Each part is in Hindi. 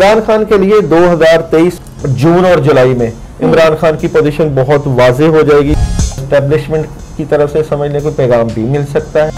इमरान खान के लिए 2023 जून और जुलाई में इमरान खान की पोजीशन बहुत वाजे हो जाएगी। एस्टेब्लिशमेंट की तरफ़ से समझने को पैगाम भी मिल सकता है।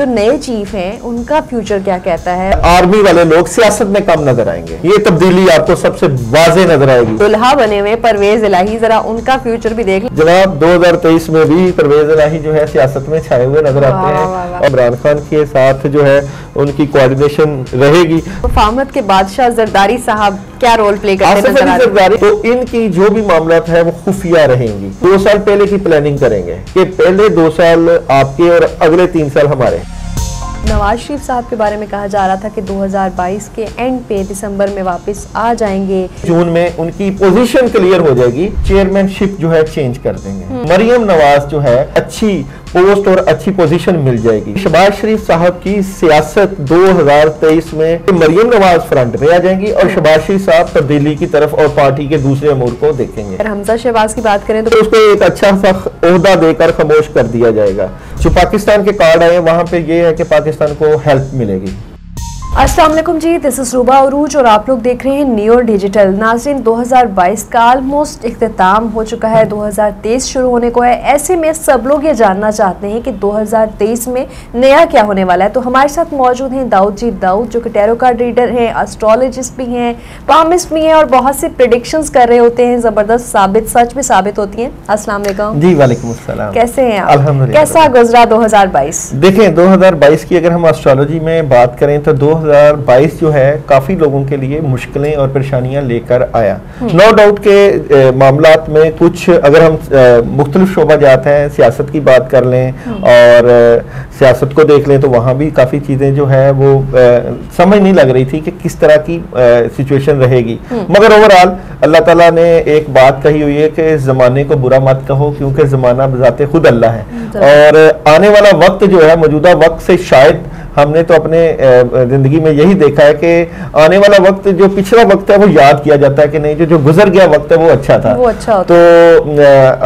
जो नए चीफ हैं उनका फ्यूचर क्या कहता है? आर्मी वाले लोग सियासत में कम नज़र आएँगे। ये तब्दीली आपको सबसे वाजे नज़र आएगी। दुल्हा बने हुए परवेज इलाही जरा उनका फ्यूचर भी देख जनाब 2023 में भी परवेज इलाही जो है सियासत में छाए हुए नज़र आते हैं। इमरान खान के साथ जो है उनकी कोऑर्डिनेशन रहेगी। फामद के बादशाह जरदारी साहब क्या रोल प्ले करते हैं? जरदारी तो इनकी जो भी मामला है वो खुफिया रहेंगी। दो साल पहले की प्लानिंग करेंगे कि पहले दो साल आपके और अगले तीन साल हमारे। नवाज़ शरीफ साहब के बारे में कहा जा रहा था कि 2022 के एंड पे दिसंबर में वापस आ जाएँगे। जून में उनकी पोजीशन क्लियर हो जाएगी चेयरमैनशिप जो है चेंज कर देंगे। मरियम नवाज़ जो है अच्छी पोस्ट और अच्छी पोजीशन मिल जाएगी। शबाज शरीफ साहब की सियासत 2023 में मरियम नवाज़ फ्रंट पे आ जाएँगी और शबाज शरीफ साहब तब्दीली की तरफ़ और पार्टी के दूसरे अमूर को देखेंगे। अगर हमजा शहबाज की बात करें तो तो उसको एक अच्छा सा देकर खामोश कर दिया जाएगा। जो पाकिस्तान के कार्ड आए वहाँ पे ये है कि पाकिस्तान को हेल्प मिलेगी। अस्सलाम वालेकुम जी दिस इज़ रूबा अरूज और आप लोग देख रहे हैं न्यू डिजिटल नाजरीन 2022 का ऑलमोस्ट इख्तिताम हो चुका है 2023 शुरू होने को है। ऐसे में सब लोग ये जानना चाहते हैं कि 2023 में नया क्या होने वाला है। तो हमारे साथ मौजूद हैं दाऊद जी। दाऊद जो कि टैरो कार्ड रीडर हैं एस्ट्रोलॉजिस्ट भी हैं पामिस्ट भी हैं और बहुत से प्रिडिक्शंस कर रहे होते हैं ज़बरदस्त साबित सच भी साबित होती हैं। अस्सलाम वालेकुम। जी वालेकुम अस्सलाम। कैसे हैं आप? अल्हम्दुलिल्लाह। कैसा गुजरा 2022 देखें 2022 की अगर हम एस्ट्रोलॉजी में बात करें तो 2022 जो है काफ़ी लोगों के लिए मुश्किलें और परेशानियाँ लेकर आया। नो डाउट के मामला में कुछ अगर हम मुख्तलिफ़ शोबा जाते हैं सियासत की बात कर लें और सियासत को देख लें तो वहाँ भी काफ़ी चीज़ें जो है वो अ, समझ नहीं लग रही थी कि किस तरह की सिचुएशन रहेगी। मगर ओवरऑल अल्लाह ताला ने एक बात कही हुई है कि ज़माने को बुरा मत कहो क्योंकि ज़माना बजाते खुद अल्लाह है। और आने वाला वक्त जो है मौजूदा वक्त से शायद हमने तो अपने ज़िंदगी में यही देखा है कि आने वाला वक्त जो पिछला वक्त है वो याद किया जाता है कि नहीं जो जो गुजर गया वक्त है वो अच्छा था। वो अच्छा तो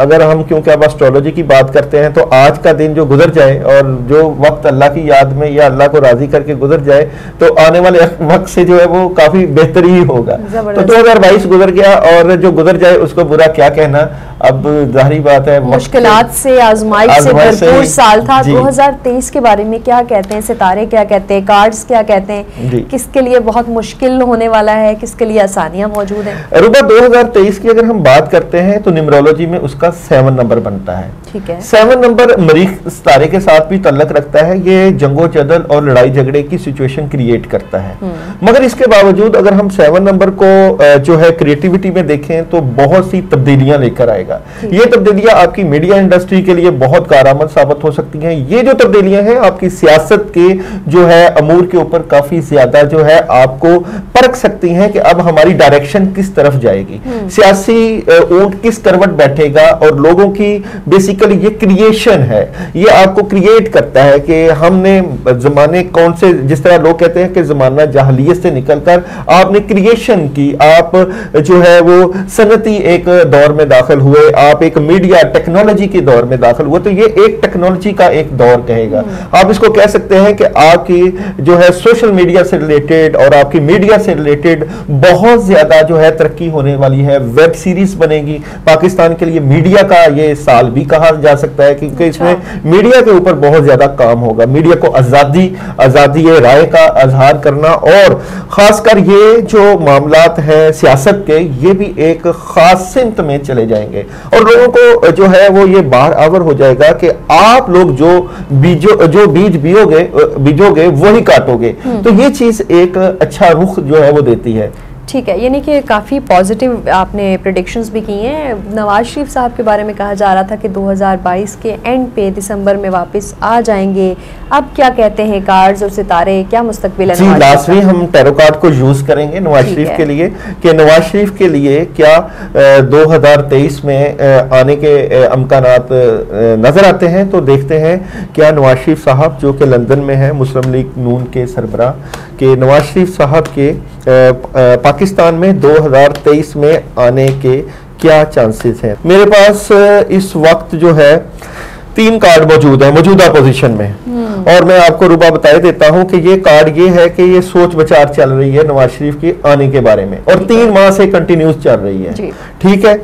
अगर हम क्योंकि अब एस्ट्रोलॉजी की बात करते हैं तो आज का दिन जो गुजर जाए और जो वक्त अल्लाह की याद में या अल्लाह को राज़ी करके गुजर जाए तो आने वाले वक्त से जो है वो काफ़ी बेहतर ही होगा। तो ज़बरदस्त। 2022 गुजर गया और जो गुजर जाए उसको बुरा क्या कहना? अब जाहरी बात है मुश्किल से आजमाइश से भरपूर साल था। 2023 के बारे में क्या कहते हैं सितारे? क्या कहते हैं कार्ड्स क्या कहते हैं किसके लिए बहुत मुश्किल होने वाला है किसके लिए आसानियाँ मौजूद हैं। रुबा 2023 की अगर हम बात करते हैं तो न्यूमरोलॉजी में उसका सेवन नंबर बनता है। ठीक है। सेवन नंबर मरीख सितारे के साथ भी तल्लक रखता है ये जंगो जदल और लड़ाई झगड़े की सिचुएशन क्रिएट करता है। मगर इसके बावजूद अगर हम सेवन नंबर को जो है क्रिएटिविटी में देखें तो बहुत सी तब्दीलियाँ लेकर आएगा। ये तब्दीलियाँ आपकी मीडिया इंडस्ट्री के लिए बहुत कारामद साबित हो सकती हैं। ये जो तब्दीलियाँ हैं आपकी सियासत के जो है अमूर के ऊपर काफ़ी ज़्यादा जो है आपको परख सकती हैं कि अब हमारी डायरेक्शन किस तरफ़ जाएगी। सियासी ऊँट किस करवट बैठेगा और लोगों की बेसिकली ये क्रिएशन है। ये आपको क्रिएट करता है कि हमने जमाने कौन से जिस तरह लोग कहते हैं कि जमाना जाहलियत से निकलकर आपने क्रिएशन की आप जो है वो सनती एक दौर में दाखिल हुए आप एक मीडिया टेक्नोलॉजी के दौर में दाखिल हुए तो ये एक टेक्नोलॉजी का एक दौर कहेगा। आप इसको कह सकते हैं कि आपकी जो है सोशल मीडिया से रिलेटेड और आपकी मीडिया से रिलेटेड बहुत ज़्यादा जो है तरक्की होने वाली है। वेब सीरीज़ बनेगी। पाकिस्तान के लिए मीडिया का ये साल भी कहा जा सकता है क्योंकि इसमें मीडिया के ऊपर बहुत ज़्यादा काम होगा। मीडिया को आज़ादी आज़ादी राय का अजहार करना और खासकर ये जो मामलात हैं सियासत के ये भी एक खास सिमत में चले जाएँगे। और लोगों को जो है वो ये बाहर आवर हो जाएगा कि आप लोग जो बीजो जो बीज बियोगे बीजोगे वही काटोगे। तो ये चीज़ एक अच्छा रुख जो है वो देती है। ठीक है यानी कि काफ़ी पॉजिटिव आपने प्रिडिक्शंस भी की हैं। नवाज़ शरीफ साहब के बारे में कहा जा रहा था कि 2022 के एंड पे दिसंबर में वापस आ जाएँगे। अब क्या कहते हैं कार्ड्स और सितारे? क्या मुस्तकबिल है जी शरीफ? हम टैरो कार्ड को यूज़ करेंगे नवाज़ शरीफ के लिए कि नवाज़ शरीफ के लिए क्या 2023 में आने के अमकान नज़र आते हैं? तो देखते हैं क्या नवाज़ शरीफ साहब जो कि लंदन में है मुस्लिम लीग नून के सरबरा के नवाज़ शरीफ साहब के पाकिस्तान में 2023 में आने के क्या चांसेस हैं? मेरे पास इस वक्त जो है तीन कार्ड मौजूद है मौजूदा पोजीशन में। और मैं आपको रुबा बताए देता हूँ कि ये कार्ड ये है कि ये सोच विचार चल रही है नवाज़ शरीफ के आने के बारे में। और तीन माह से कंटिन्यूस चल रही है। ठीक है?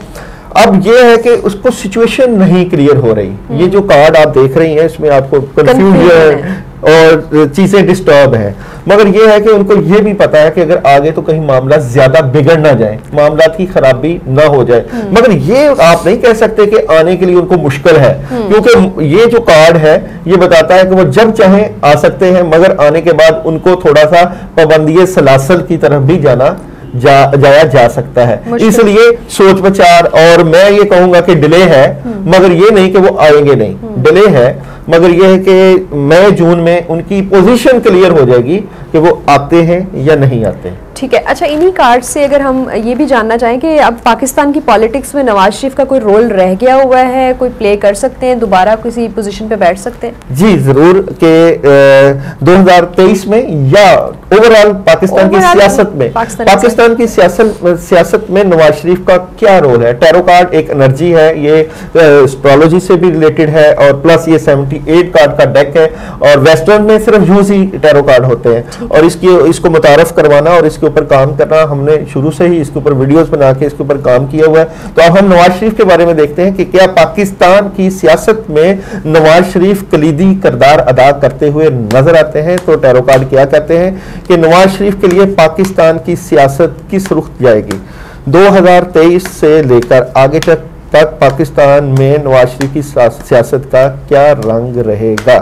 अब ये है कि उसको सिचुएशन नहीं क्लियर हो रही। ये जो कार्ड आप देख रही हैं इसमें आपको कंफ्यूजन है। और चीज़ें डिस्टर्ब हैं। मगर यह है कि उनको ये भी पता है कि अगर आगे तो कहीं मामला ज़्यादा बिगड़ ना जाए मामला की खराबी ना हो जाए। मगर ये आप नहीं कह सकते कि आने के लिए उनको मुश्किल है क्योंकि ये जो कार्ड है ये बताता है कि वो जब चाहे आ सकते हैं मगर आने के बाद उनको थोड़ा सा पाबंदी सलासल की तरफ़ भी जाना जा, जाया जा सकता है। इसलिए सोच विचार और मैं ये कहूँगा कि डिले है मगर ये नहीं कि वो आएँगे नहीं। डिले है मगर यह है कि मई जून में उनकी पोजीशन क्लियर हो जाएगी। कि वो आते हैं या नहीं आते हैं। ठीक है। अच्छा इन्हीं कार्ड से अगर हम ये भी जानना चाहें कि अब पाकिस्तान की पॉलिटिक्स में नवाज़ शरीफ का कोई रोल रह गया हुआ है कोई प्ले कर सकते हैं दोबारा किसी पोजीशन पे बैठ सकते हैं? जी ज़रूर के अ, 2023 में या ओवरऑल पाकिस्तान की सियासत में। पाकिस्तान पाकिस्तान की सियासत सियासत में नवाज़ शरीफ का क्या रोल है? टैरो कार्ड एक एनर्जी है ये एस्ट्रोलॉजी से भी रिलेटेड है और प्लस ये 78 कार्ड का डेक है। और वेस्टर्न में सिर्फ़ यूज़ ही टैरो कार्ड होते हैं। और इसकी, इसको मुतारफ करवाना और इसके ऊपर काम करना हमने शुरू से ही इसके ऊपर वीडियोस बना के इसके ऊपर काम किया हुआ है। तो अब हम नवाज़ शरीफ के बारे में देखते हैं कि क्या पाकिस्तान की सियासत में नवाज़ शरीफ कलीदी करदार अदा करते हुए नज़र आते हैं? तो टैरो कार्ड क्या कहते हैं कि नवाज़ शरीफ के लिए पाकिस्तान की सियासत किस रुख जाएगी? 2023 से लेकर आगे तक तक पाकिस्तान में नवाज़ शरीफ की सियासत का क्या रंग रहेगा?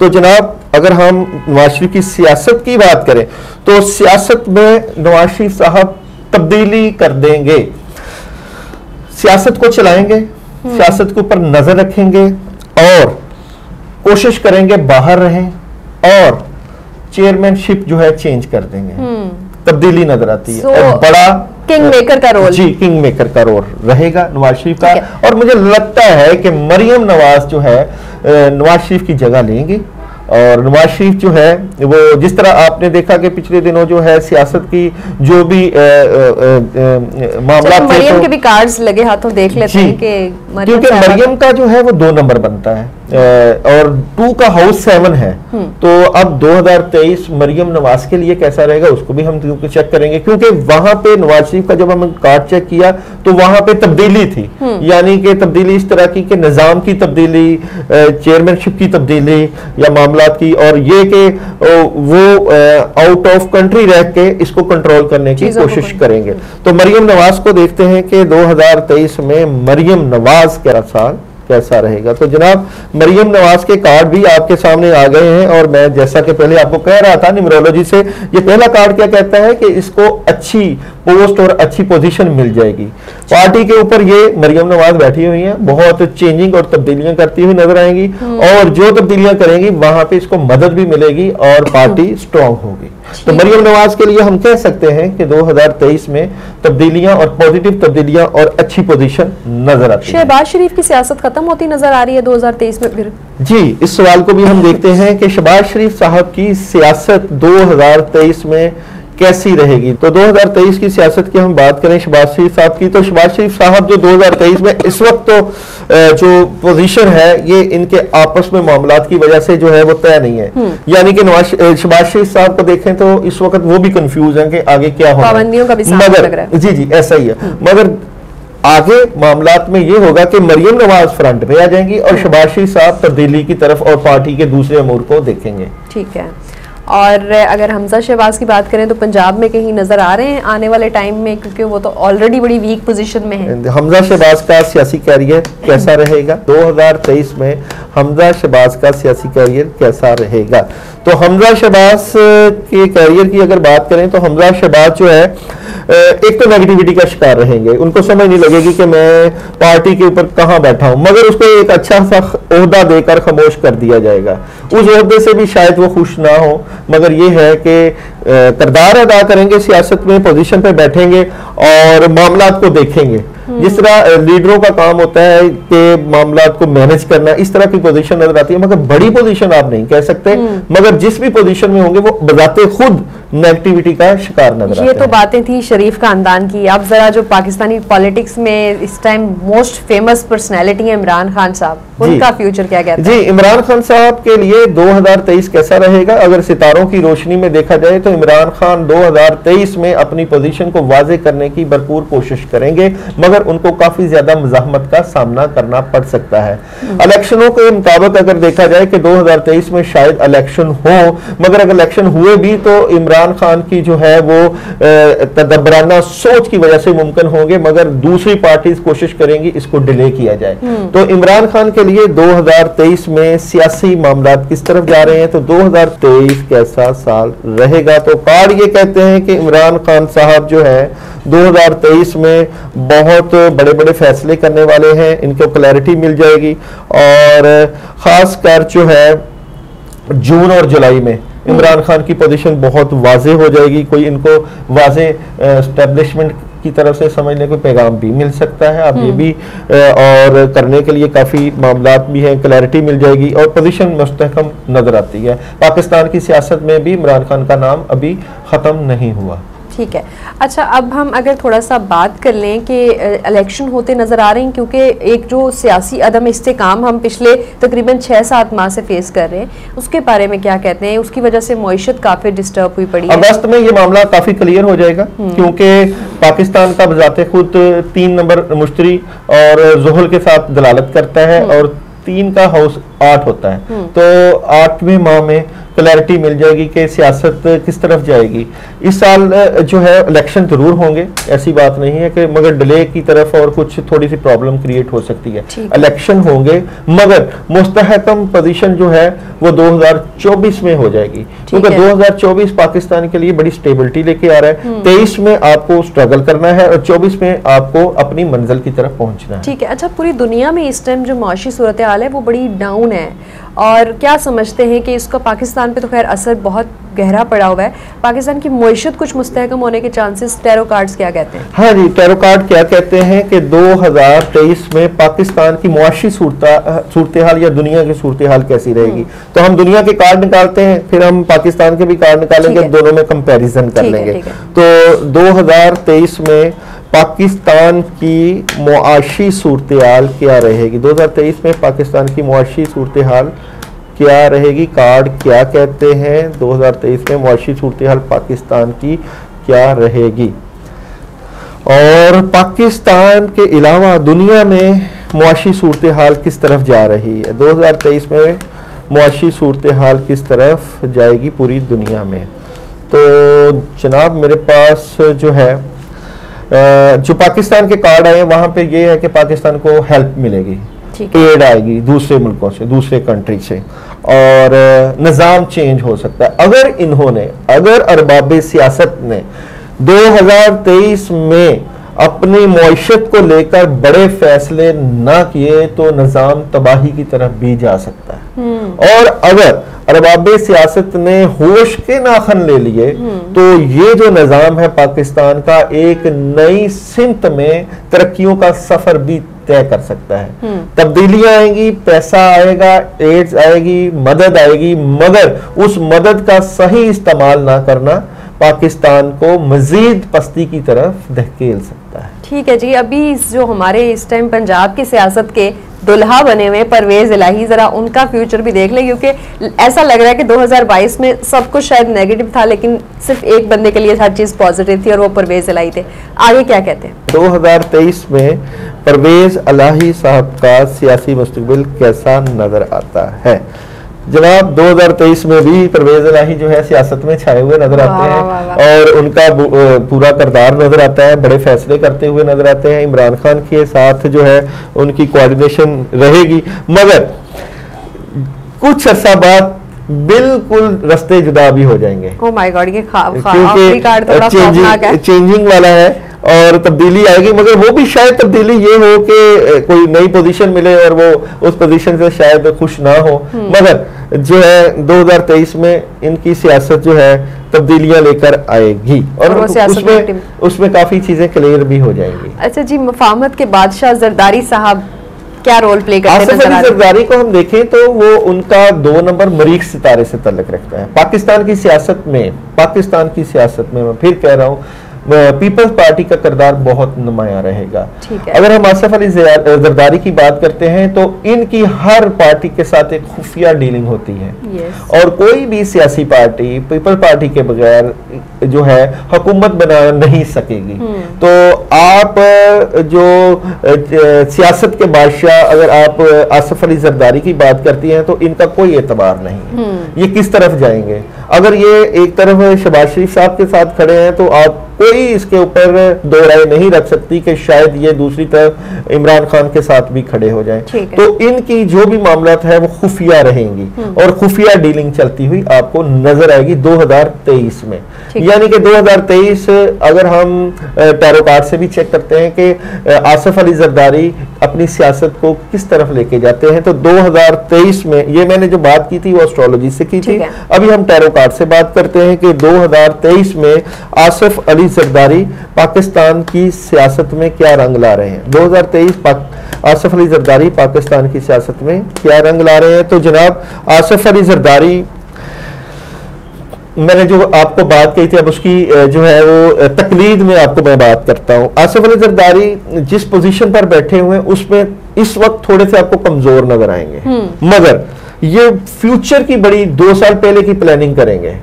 तो जनाब अगर हम नवाज़ शरीफ की सियासत की बात करें तो सियासत में नवाज़ शरीफ साहब तब्दीली कर देंगे। सियासत को चलाएँगे सियासत के ऊपर नज़र रखेंगे और कोशिश करेंगे बाहर रहें और चेयरमैनशिप जो है चेंज कर देंगे। तब्दीली नज़र आती है। So, और बड़ा किंग मेकर का रोल जी किंग मेकर का रोल रहेगा नवाज़ शरीफ का। और मुझे लगता है कि मरियम नवाज़ जो है नवाज़ शरीफ की जगह लेंगी। और नवाज़ शरीफ जो है वो जिस तरह आपने देखा कि पिछले दिनों जो है सियासत की जो भी मामला मरियम तो- के भी कार्ड्स लगे हाथों देख लेते हैं कि क्योंकि मरियम का जो है वो दो नंबर बनता है। और टू का हाउस सेवन है। तो अब 2023 मरियम नवाज़ के लिए कैसा रहेगा उसको भी हम चेक करेंगे। क्योंकि वहाँ पे नवाज़ शरीफ का जब हम कार्ड चेक किया तो वहाँ पे तब्दीली थी। यानी कि तब्दीली इस तरह की कि निज़ाम की तब्दीली चेयरमैनशिप की तब्दीली या मामला की और ये कि वो आउट ऑफ़ कंट्री रह के इसको कंट्रोल करने की कोशिश करेंगे। तो मरियम नवाज़ को देखते हैं कि 2023 में मरियम नवाज़ का साल कैसा रहेगा। तो जनाब मरियम नवाज़ के कार्ड भी आपके सामने आ गए हैं और मैं जैसा कि पहले आपको कह रहा था न्यूमरोलॉजी से ये पहला कार्ड क्या कहता है कि इसको अच्छी पोस्ट और अच्छी पोजीशन मिल जाएगी। पार्टी के ऊपर ये मरियम नवाज़ बैठी हुई हैं बहुत चेंजिंग और तब्दीलियाँ करती हुई नज़र आएँगी और जो तब्दीलियाँ करेंगी वहाँ पे इसको मदद भी मिलेगी और पार्टी स्ट्रांग होगी। तो मरियम नवाज़ के लिए हम कह सकते हैं कि 2023 में तब्दीलियाँ और पॉजिटिव तब्दीलियाँ और अच्छी पोजीशन नज़र आती है। शहबाज शरीफ की सियासत खत्म होती नज़र आ रही है 2023 में फिर। जी इस सवाल को भी हम देखते हैं कि शहबाज शरीफ साहब की सियासत 2023 में कैसी रहेगी? तो 2023 की सियासत की हम बात करें शहबाज शरीफ साहब की तो शहबाज शरीफ साहब जो 2023 में इस वक्त तो जो पोजीशन है ये इनके आपस में मामला की वजह से जो है वो तय नहीं है। यानी कि नवाज़ शहबाज शरीफ साहब को देखें तो इस वक्त वो भी कंफ्यूज हैं कि आगे क्या होगा मगर। जी जी ऐसा ही है। मगर आगे मामला में ये होगा कि मरियम नवाज़ फ्रंट पे आ जाएँगी और शबाज शरीफ साहब तब्दीली की तरफ़ और पार्टी के दूसरे अमूर को देखेंगे। ठीक है। और अगर हमजा शहबाज की बात करें तो पंजाब में कहीं नज़र आ रहे हैं आने वाले टाइम में, क्योंकि वो तो ऑलरेडी बड़ी वीक पोजीशन में है। हमजा शहबाज का सियासी कैरियर कैसा रहेगा? 2023 में हमजा शहबाज का सियासी कैरियर कैसा रहेगा? तो हमजा शहबाज के कैरियर की अगर बात करें तो हमजा शहबाज जो है एक तो नेगेटिविटी का शिकार रहेंगे। उनको समझ नहीं लगेगी कि मैं पार्टी के ऊपर कहाँ बैठा हूँ। मगर उसको एक अच्छा सा ओहदा देकर खामोश कर दिया जाएगा। उस ओहदे से भी शायद वो खुश ना हो। मगर ये है कि करदार अदा करेंगे सियासत में पोजीशन पे बैठेंगे और मामला को देखेंगे। जिस तरह लीडरों का काम होता है कि मामला को मैनेज करना इस तरह की पोजीशन नज़र आती है। मगर बड़ी पोजीशन आप नहीं कह सकते। मगर जिस भी पोजीशन में होंगे वो बजाते खुद नेगेटिविटी का शिकार नज़र ये तो बातें थी शरीफ खानदान की। अब जरा जो पाकिस्तानी पॉलिटिक्स में इस टाइम मोस्ट फ़ेमस पर्सनैलिटी है इमरान खान साहब उनका फ्यूचर क्या कहता जी इमरान खान साहब के लिए 2023 कैसा रहेगा? अगर सितारों की रोशनी में देखा जाए तो इमरान खान 2023 में अपनी पोजीशन को वाजे करने की भरपूर कोशिश करेंगे मगर उनको काफ़ी ज़्यादा मजामत का सामना करना पड़ सकता है। इलेक्शनों के मुताबिक अगर देखा जाए कि 2023 में शायद इलेक्शन हो मगर अगर इलेक्शन हुए भी तो इमरान खान की जो है वो तदब्बराना सोच की वजह से मुमकिन होंगे मगर दूसरी पार्टीज़ कोशिश करेंगी इसको डिले किया जाए। तो इमरान खान के लिए 2023 में सियासी मामला किस तरफ़ जा रहे हैं? तो 2023 कैसा साल रहेगा? तो कार्ड ये कहते हैं कि इमरान खान साहब जो है 2023 में बहुत बड़े बड़े फैसले करने वाले हैं इनको क्लैरिटी मिल जाएगी। और खास कर जो है जून और जुलाई में इमरान खान की पोजीशन बहुत वाजे हो जाएगी। कोई इनको वाजे स्टेब्लिशमेंट की तरफ़ से समझने को पैगाम भी मिल सकता है। आप ये भी और करने के लिए काफ़ी मामला भी हैं क्लैरिटी मिल जाएगी और पोजीशन मुस्तकम नज़र आती है। पाकिस्तान की सियासत में भी इमरान खान का नाम अभी ख़त्म नहीं हुआ। ठीक है। अच्छा अब हम अगर थोड़ा सा बात कर लें कि इलेक्शन होते नज़र आ रहे हैं क्योंकि एक जो सियासी अदम इस्तेकाम हम पिछले तकरीबन छः सात माह से फेस कर रहे हैं उसके बारे में क्या कहते हैं? उसकी वजह से मीशत काफ़ी डिस्टर्ब हुई पड़ी अगस्त में ये मामला काफ़ी क्लियर हो जाएगा क्योंकि पाकिस्तान का बजाते खुद तीन नंबर मुश्तरी और जोहल के साथ दलालत करता है और तीन का हाउस आठ होता है। तो आठवें माह में क्लैरिटी मिल जाएगी कि सियासत किस तरफ़ जाएगी। इस साल जो है इलेक्शन ज़रूर होंगे ऐसी बात नहीं है कि मगर डिले की तरफ़ और कुछ थोड़ी सी प्रॉब्लम क्रिएट हो सकती है। इलेक्शन होंगे मगर मुस्तहकम पोजीशन जो है वो 2024 में हो जाएगी। क्योंकि है। 2024 पाकिस्तान के लिए बड़ी स्टेबिलिटी लेके आ रहा है। तेईस में आपको स्ट्रगल करना है और 24 में आपको अपनी मंजिल की तरफ़ पहुँचना है। ठीक है। अच्छा पूरी दुनिया में इस टाइम जो माशी सूरत हाल है वो बड़ी डाउन है। और क्या समझते हैं कि इसका पाकिस्तान पे तो खैर असर बहुत गहरा पड़ा हुआ है। पाकिस्तान की मीशत कुछ मुस्तहकम होने के चांसेस टेरो कार्ड्स क्या कहते हैं? हाँ जी टेरो कार्ड क्या कहते हैं कि 2023 में पाकिस्तान की मुआशी सूरत हाल या दुनिया की सूरत हाल कैसी रहेगी? तो हम दुनिया के कार्ड निकालते हैं फिर हम पाकिस्तान के भी कार्ड निकालेंगे। दोनों में कंपैरिजन कर लेंगे। तो 2023 में पाकिस्तान की मुआशी सूरत हाल क्या रहेगी? 2023 में पाकिस्तान की मुआशी सूरत हाल क्या रहेगी? कार्ड क्या कहते हैं? 2023 में मुआशी सूरत हाल पाकिस्तान की क्या रहेगी? और पाकिस्तान के अलावा दुनिया में मुआशी सूरत हाल किस तरफ़ जा रही है? 2023 में मुआशी सूरत हाल किस तरफ़ जाएगी पूरी दुनिया में? तो जनाब मेरे पास जो है जो पाकिस्तान के कार्ड आए वहाँ पे ये है कि पाकिस्तान को हेल्प मिलेगी एड आएगी दूसरे मुल्कों से दूसरे कंट्री से। और निज़ाम चेंज हो सकता है। अगर इन्होंने अगर अरबाब सियासत ने 2023 में अपनी मीशत को लेकर बड़े फैसले ना किए तो निज़ाम तबाही की तरफ़ भी जा सकता है। और अगर अरबाब सियासत ने होश के नाखन ले लिए। तो ये जो निज़ाम है पाकिस्तान का एक नई सिमत में तरक्कियों का सफ़र भी तय कर सकता है। तब्दीलियाँ आएँगी पैसा आएगा एड्स आएगी मदद आएगी मगर उस मदद का सही इस्तेमाल ना करना पाकिस्तान को मजीद पस्ती की तरफ़ धकेल सकता है। ठीक है जी, अभी जो हमारे इस टाइम पंजाब की सियासत के दुल्हा बने हुए परवेज इलाही, जरा उनका फ्यूचर भी देख लें, क्योंकि ऐसा लग रहा है कि 2022 में सब कुछ शायद नेगेटिव था, लेकिन सिर्फ़ एक बंदे के लिए हर चीज़ पॉजिटिव थी और वो परवेज इलाही थे। आगे क्या कहते हैं? 2023 में परवेज अलाही साहब का सियासी मुस्तकबिल कैसा नज़र आता है? जनाब 2023 में भी परवेज इलाही जो है सियासत में छाए हुए नज़र आते हैं। और उनका पूरा करदार नज़र आता है बड़े फैसले करते हुए नज़र आते हैं इमरान खान के साथ जो है उनकी कोऑर्डिनेशन रहेगी मगर कुछ अरसा बाद बिल्कुल रस्ते जुदा भी हो जाएँगे। ओ माय गॉड ये खा, खा, है। चेंजिंग वाला है और तब्दीली आएगी मगर वो भी शायद तब्दीली ये हो कि कोई नई पोजीशन मिले और वो उस पोजीशन से शायद खुश ना हो। मगर जो है 2023 में इनकी सियासत जो है तब्दीलियाँ लेकर आएगी और और उसमें उसमें काफ़ी चीज़ें क्लियर भी हो जाएँगी। अच्छा जी मफामत के बादशाह जरदारी साहब क्या रोल प्ले करते हैं? जरदारी को हम देखें तो वो उनका दो नंबर मरीक सितारे से तलक रखता है पाकिस्तान की सियासत में पाकिस्तान की सियासत में मैं फिर कह रहा हूँ पीपल्स पार्टी का किरदार बहुत नुमाया रहेगा। अगर हम आसफ अली जरदारी की बात करते हैं तो इनकी हर पार्टी के साथ एक खुफिया डीलिंग होती है। और कोई भी सियासी पार्टी पीपल पार्टी के बगैर जो है हुकूमत बना नहीं सकेगी। तो आप जो सियासत के बादशाह अगर आप आसफ अली जरदारी की बात करती हैं तो इनका कोई एतबार नहीं ये किस तरफ़ जाएँगे? अगर ये एक तरफ़ शबाज शरीफ साहब के साथ खड़े हैं तो आप कोई इसके ऊपर दो राय नहीं रख सकती कि शायद ये दूसरी तरफ़ इमरान खान के साथ भी खड़े हो जाए। तो इनकी जो भी मामला है वो खुफिया रहेंगी। और खुफिया डीलिंग चलती हुई आपको नज़र आएगी 2023 में। यानी कि 2023 अगर हम पैरोकार टैरो कार्ड से भी चेक करते हैं कि आसिफ अली जरदारी अपनी सियासत को किस तरफ़ लेके जाते हैं? तो 2023 में ये मैंने जो बात की थी वो एस्ट्रोलॉजी से की थी। अभी हम टैरो कार्ड से बात करते हैं कि 2023 में आसिफ अली जरदारी पाकिस्तान की सियासत में क्या रंग ला रहे हैं? 2023 पाक, आसिफ अली जरदारी पाकिस्तान की सियासत में क्या रंग ला रहे हैं? तो जनाब आसिफ अली जरदारी मैंने जो आपको बात कही थी अब उसकी जो है वो तकलीद में आपको मैं बात करता हूँ। आसिफ अली जरदारी जिस पोजीशन पर बैठे हुए हैं उसमें इस वक्त थोड़े से आपको कमज़ोर नज़र आएँगे। मगर ये फ्यूचर की बड़ी दो साल पहले की प्लानिंग करेंगे।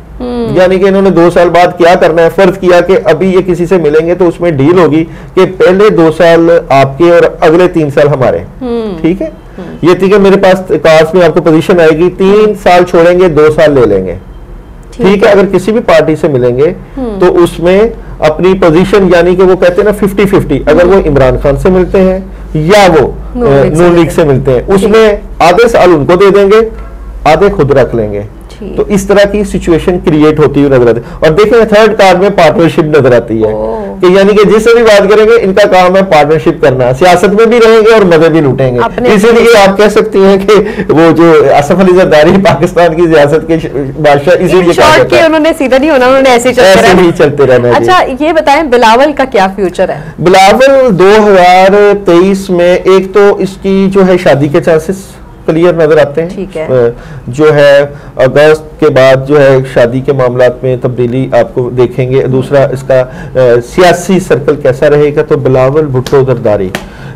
यानी कि इन्होंने दो साल बाद क्या करना है फ़र्ज़ किया कि अभी ये किसी से मिलेंगे तो उसमें डील होगी कि पहले दो साल आपके और अगले तीन साल हमारे। ठीक है? ये ठीक है मेरे पास कार्ड्स में आपको पोजीशन आएगी तीन साल छोड़ेंगे दो साल ले लेंगे। ठीक है अगर किसी भी पार्टी से मिलेंगे तो उसमें अपनी पोजीशन यानी कि वो कहते हैं ना फिफ्टी फिफ्टी अगर वो इमरान खान से मिलते हैं या वो नून लीग से मिलते हैं। उसमें आधे साल उनको दे देंगे आधे खुद रख लेंगे। तो इस तरह की सिचुएशन क्रिएट होती हुई नज़र आती है। और देखें थर्ड कार्ड में पार्टनरशिप नज़र आती है। कि यानी कि जिससे भी बात करेंगे इनका काम है पार्टनरशिप करना। सियासत में भी रहेंगे और मज़े भी लुटेंगे। इसीलिए आप कह सकती हैं कि वो जो आसफ अली जरदारी पाकिस्तान की सियासत के बादशाह इसीलिए। उन्होंने सीधा नहीं होना उन्होंने ऐसे चलते ऐसे ही चलते रहना अच्छा ये बताएँ बिलावल का क्या फ्यूचर है? बिलावल 2023 में एक तो इसकी जो है शादी के चांसेस क्लियर नज़र आते हैं। ठीक है। जो है अगस्त के बाद जो है शादी के मामला में तब्दीली आपको देखेंगे। दूसरा इसका सियासी सर्कल कैसा रहेगा? तो बिलावल भुट्टो जरदारी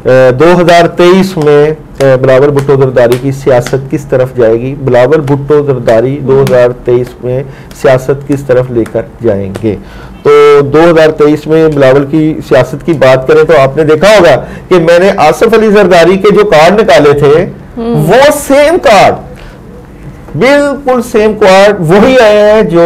अ, 2023 में बिलावल भुट्टो जरदारी की सियासत किस तरफ़ जाएगी? बिलावल भुट्टो जरदारी 2023 में सियासत किस तरफ़ लेकर जाएँगे? तो 2023 में बिलावल की सियासत की बात करें तो आपने देखा होगा कि मैंने आसफ अली जरदारी के जो कार्ड निकाले थे वो सेम कार्ड बिल्कुल सेम कार्ड वही आए हैं जो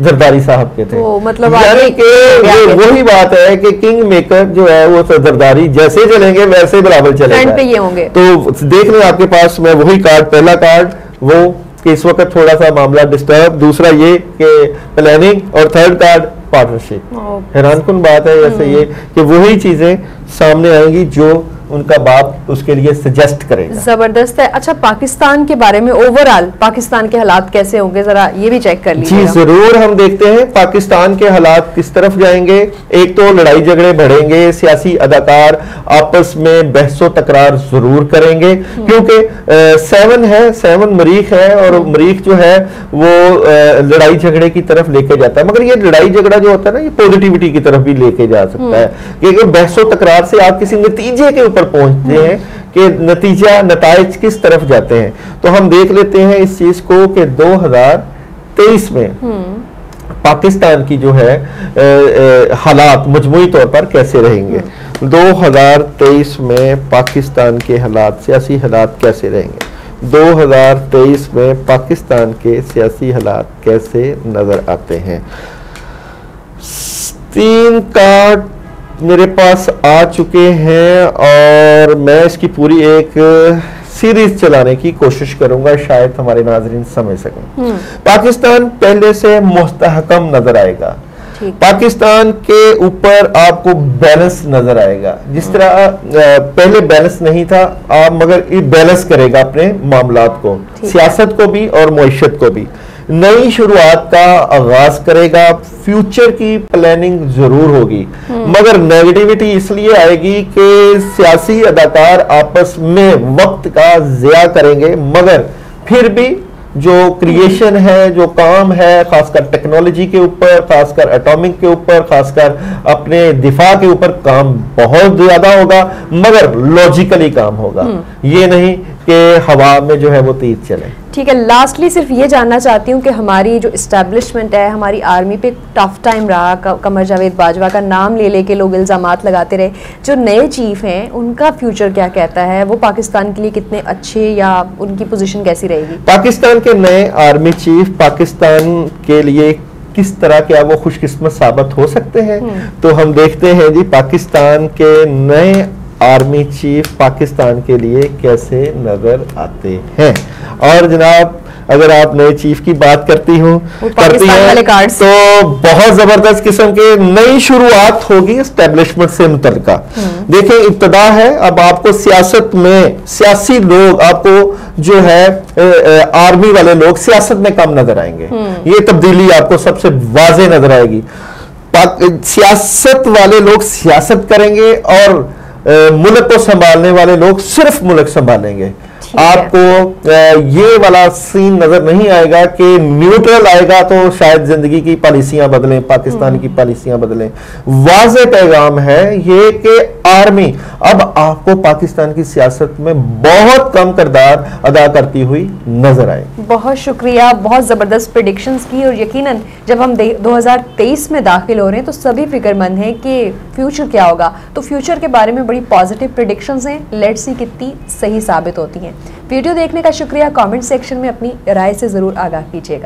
जरदारी साहब के थे। मतलब यानी कि ये वही बात है कि किंग मेकर जो है वो जरदारी जैसे चलेंगे वैसे बराबर चलेगा। फ्रंट पे ये होंगे। तो देख लें आपके पास में वही कार्ड पहला कार्ड वो कि इस वक्त थोड़ा सा मामला डिस्टर्ब दूसरा ये कि प्लानिंग और थर्ड कार्ड पार्टनरशिप हैरान कन बात है जैसे ये कि वही चीज़ें सामने आएँगी जो उनका बाप उसके लिए सजेस्ट करेगा। ज़बरदस्त है। अच्छा पाकिस्तान के बारे में ओवरऑल पाकिस्तान के हालात कैसे होंगे जरा ये भी चेक कर लीजिए जी ज़रूर हम देखते हैं पाकिस्तान के हालात किस तरफ़ जाएँगे। एक तो लड़ाई झगड़े बढ़ेंगे सियासी अदाकार आपस में बहसो तकरार ज़रूर करेंगे क्योंकि सेवन है सेवन मरीख है और मरीख जो है वो लड़ाई झगड़े की तरफ़ लेके जाता है। मगर ये लड़ाई झगड़ा जो होता है ना ये पॉजिटिविटी की तरफ़ भी लेके जा सकता है। क्योंकि बहसो तकरार से आप किसी नतीजे के ऊपर पहुँचते हैं कि नतीजा नताइज किस तरफ़ जाते हैं। तो हम देख लेते हैं इस चीज़ को कि 2023 में पाकिस्तान की जो है हालात मजमूई तौर पर कैसे रहेंगे। 2023 में पाकिस्तान के हालात सियासी हालात कैसे रहेंगे? 2023 में पाकिस्तान के सियासी हालात कैसे नज़र आते हैं? तीन कार्ड मेरे पास आ चुके हैं और मैं इसकी पूरी एक सीरीज़ चलाने की कोशिश करूँगा शायद हमारे नाजरीन समझ सकें। पाकिस्तान पहले से मुस्तहकम नज़र आएगा। पाकिस्तान के ऊपर आपको बैलेंस नज़र आएगा। जिस तरह पहले बैलेंस नहीं था आप मगर ये बैलेंस करेगा अपने मामला को। सियासत को भी और मीशत को भी। नई शुरुआत का आगाज़ करेगा फ्यूचर की प्लानिंग ज़रूर होगी। मगर नेगेटिविटी इसलिए आएगी कि सियासी अदाकार आपस में वक्त का जिया करेंगे मगर फिर भी जो क्रिएशन है जो काम है खासकर टेक्नोलॉजी के ऊपर खासकर एटॉमिक के ऊपर खासकर अपने दिफा के ऊपर काम बहुत ज़्यादा होगा मगर लॉजिकली काम होगा। ये नहीं कि हवा में जो है वो तीर चले। ठीक है लास्टली सिर्फ़ ये जानना चाहती हूँ कि हमारी जो इस्टेब्लिशमेंट है हमारी आर्मी पे टफ टाइम रहा कमर जावेद बाजवा का नाम ले लेके लोग इल्ज़ाम लगाते रहे। जो नए चीफ हैं उनका फ्यूचर क्या कहता है? वो पाकिस्तान के लिए कितने अच्छे या उनकी पोजीशन कैसी रहेगी? पाकिस्तान के नए आर्मी चीफ पाकिस्तान के लिए किस तरह क्या वो खुशकिस्मत साबित हो सकते हैं? हम्म। तो हम देखते हैं जी पाकिस्तान के नए आर्मी चीफ पाकिस्तान के लिए कैसे नज़र आते हैं? और जनाब अगर आप नए चीफ की बात करती हूँ करती हैं तो बहुत ज़बरदस्त किस्म के नई शुरुआत होगी स्टैब्लिशमेंट से मुतलका हम्म। देखिए इब्तदा है अब आपको सियासत में सियासी लोग आपको जो है ए, ए, आर्मी वाले लोग सियासत में कम नज़र आएँगे। हम्म। ये तब्दीली आपको सबसे वाजे नज़र आएगी। सियासत वाले लोग सियासत करेंगे और मुल्क को संभालने वाले लोग सिर्फ़ मुल्क संभालेंगे। आपको ये वाला सीन नज़र नहीं आएगा कि न्यूट्रल आएगा तो शायद ज़िंदगी की पॉलिसियाँ बदलें पाकिस्तान हम्म। की पॉलिसियाँ बदलें। वाज पैगाम है ये कि आर्मी अब आपको पाकिस्तान की सियासत में बहुत कम करदार अदा करती हुई नज़र आए। बहुत शुक्रिया बहुत ज़बरदस्त प्रिडिक्शंस की और यकीनन जब हम 2023 में दाखिल हो रहे हैं तो सभी फिक्रमंद हैं कि फ्यूचर क्या होगा। तो फ्यूचर के बारे में बड़ी पॉजिटिव प्रिडिक्शंस हैं लेट्स सी कितनी सही साबित होती हैं। वीडियो देखने का शुक्रिया। कमेंट सेक्शन में अपनी राय से ज़रूर आगाह कीजिएगा।